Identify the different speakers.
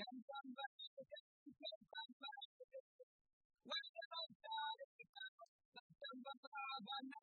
Speaker 1: When the Lord died, the Lord died,